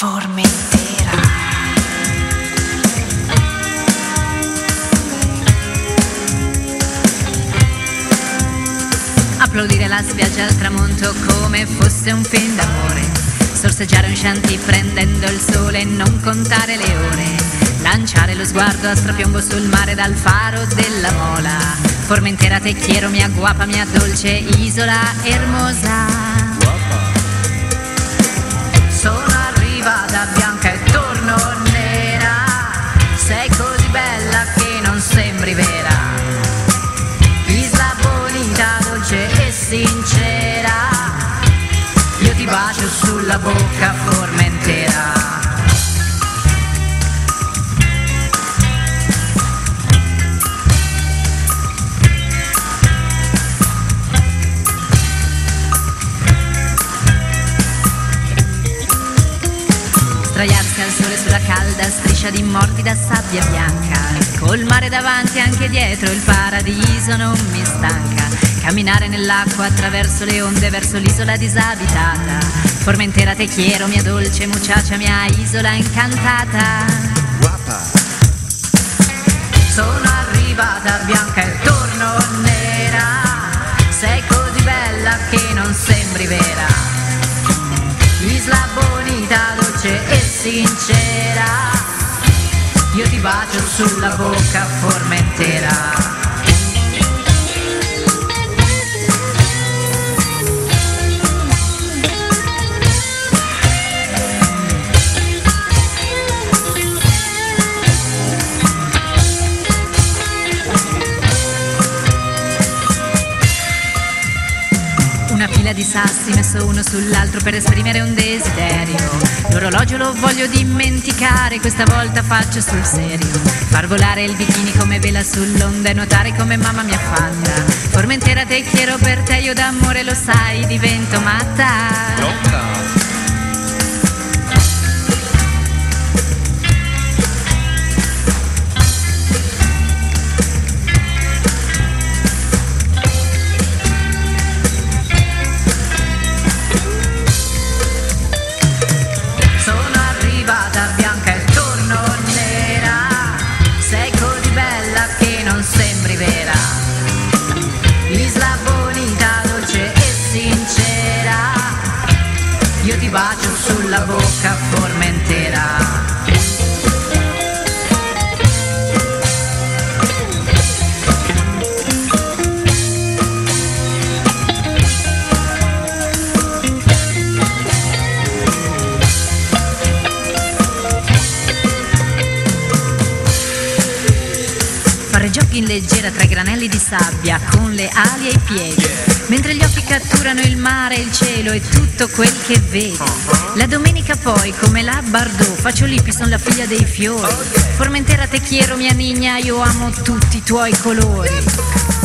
Formentera. Applaudire la spiaggia al tramonto come fosse un film d'amore. Sorseggiare un shanty prendendo il sole e non contare le ore. Lanciare lo sguardo a strapiombo sul mare dal faro della mola. Formentera, Tecchiero, mia guapa, mia dolce isola ermosa. Sei così bella che non sembri vera. Isla bonita, dolce e sincera. Io ti bacio sulla bocca, Formentera. Sdraiarsi al sole sulla calda striscia di morbida sabbia bianca. Col mare davanti e anche dietro il paradiso non mi stanca. Camminare nell'acqua attraverso le onde verso l'isola disabitata. Formentera Tecchiero, mia dolce muchacha, mia isola incantata. Guapa, Sono arrivata bianca sincera. Io ti bacio sulla bocca, Formentera. Una fila di sassi messo uno sull'altro per esprimere un desiderio. L'orologio lo voglio dimenticare, questa volta faccio sul serio. Far volare il bikini come vela sull'onda e nuotare come mamma mi affanna. Formentera te quiero per te, io d'amore lo sai, divento matta. Arrivata bianca e torno nera. Sei così bella che non sembri vera. Isla bonita, dolce e sincera. Io ti bacio sulla bocca, Formentera. Giochi in leggera tra i granelli di sabbia con le ali ai piedi, mentre gli occhi catturano il mare, il cielo e tutto quel che vedi. La domenica poi, come la Bardot, faccio lippi, sono la figlia dei fiori. Formentera te quiero, mia nigna, io amo tutti i tuoi colori.